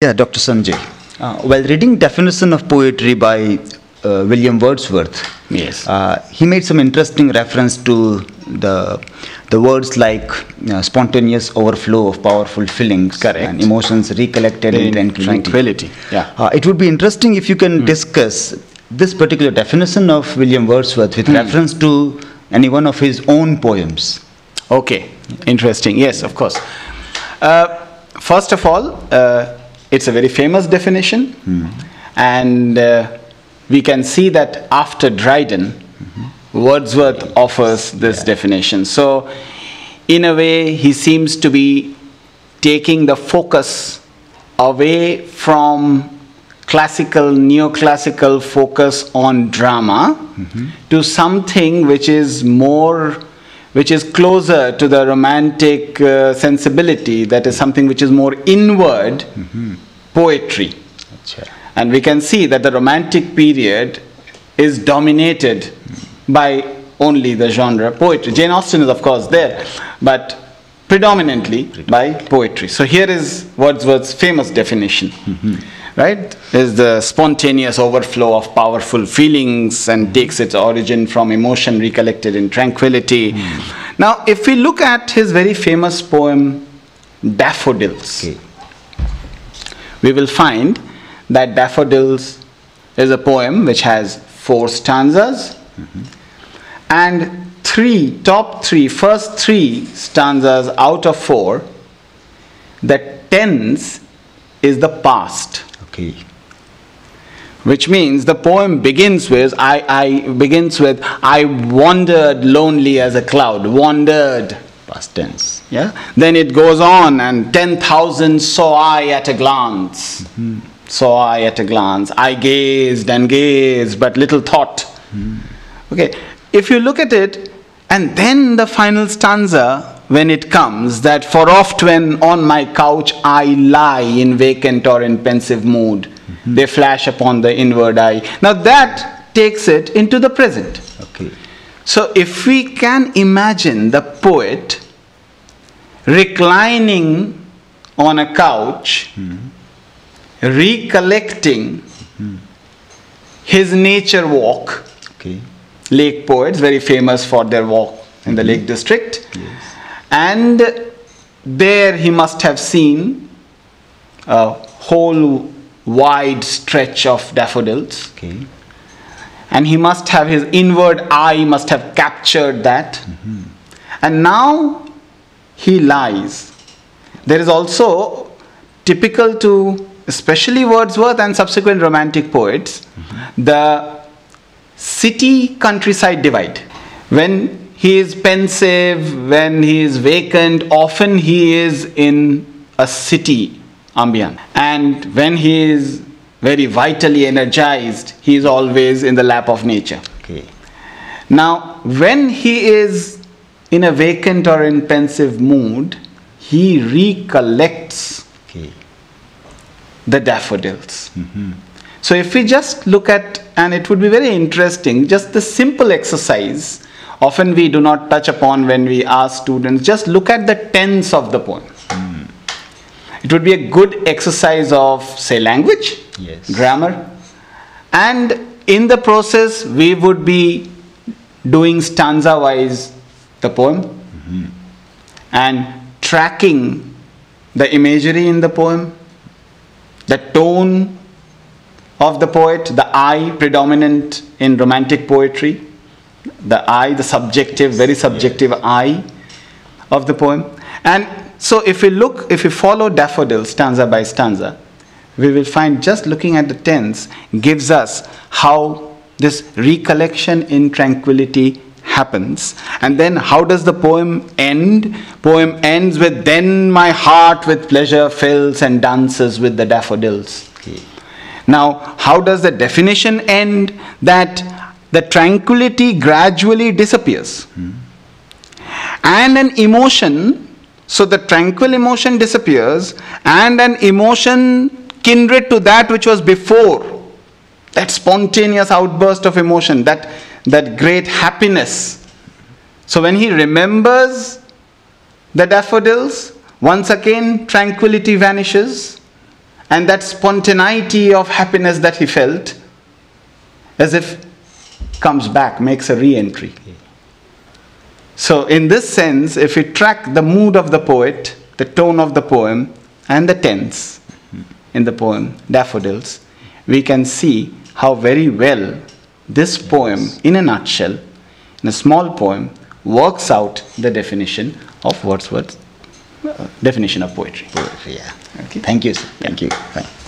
Yeah, Dr. Sanjay. Uh, while reading definition of poetry by uh, William Wordsworth, Yes. uh, he made some interesting reference to the the words like uh, spontaneous overflow of powerful feelings Correct. and emotions recollected in, In tranquility. yeah. Uh, it would be interesting if you can discuss this particular definition of William Wordsworth with reference to any one of his own poems. Okay, interesting. Yes, of course. Uh, first of all, uh, it's a very famous definition, and uh, we can see that after Dryden, Wordsworth offers this definition. So, in a way, he seems to be taking the focus away from classical, neoclassical focus on drama to something which is more, which is closer to the romantic uh, sensibility, that is something which is more inward poetry. And we can see that the romantic period is dominated by only the genre poetry. Jane Austen is, of course, there, but predominantly by poetry. So here is Wordsworth's famous definition. Mm-hmm. Right? Is the spontaneous overflow of powerful feelings and mm-hmm. takes its origin from emotion recollected in tranquility. Mm. Now, if we look at his very famous poem, Daffodils, Okay. We will find that Daffodils is a poem which has four stanzas and three, top three, first three stanzas out of four, the tense is the past, Okay. which means the poem begins with I, I begins with I wandered lonely as a cloud, wandered. Past tense. Yeah. Then it goes on, and 10,000 saw I at a glance. Mm-hmm. Saw I at a glance. I gazed and gazed, but little thought. Mm-hmm. Okay. If you look at it, and then the final stanza, when it comes, that for oft when on my couch I lie in vacant or in pensive mood, mm-hmm. they flash upon the inward eye. Now that takes it into the present. Okay. So, if we can imagine the poet reclining on a couch, recollecting his nature walk, Okay. lake poets, very famous for their walk in the mm-hmm. Lake District, and there he must have seen a whole wide stretch of daffodils Okay. And he must have his inward eye must have captured that. And now he lies. There is also typical to especially wordsworth and subsequent romantic poets the city countryside divide. When he is pensive when he is vacant often he is in a city ambience and when he is very vitally energized he is always in the lap of nature Okay. now when he is in a vacant or in pensive mood he recollects Okay. the daffodils. Mm-hmm. So, if we just look at, and it would be very interesting, just the simple exercise, often we do not touch upon when we ask students, just look at the tense of the poem. It would be a good exercise of, say, language, Yes. grammar, and in the process, we would be doing stanza wise the poem mm-hmm. and tracking the imagery in the poem, the tone of the poet, the I predominant in romantic poetry, the I, the subjective, very subjective I of the poem. And so if we look, if we follow daffodil stanza by stanza, we will find just looking at the tense gives us how this recollection in tranquility happens and then how does the poem end poem ends with then my heart with pleasure fills and dances with the daffodils Okay. now, how does the definition end? That the tranquility gradually disappears. Hmm. And an emotion, so the tranquil emotion disappears, and an emotion kindred to that which was before, that spontaneous outburst of emotion, that, that great happiness. So when he remembers the daffodils, once again tranquility vanishes and that spontaneity of happiness that he felt as if comes back, makes a re entry. So, in this sense, if we track the mood of the poet, the tone of the poem, and the tense in the poem, Daffodils, we can see how very well this poem, in a nutshell, in a small poem, works out the definition of Wordsworth's uh, definition of poetry. Poetry, yeah. Okay. Thank you. sir. Thank you. Fine.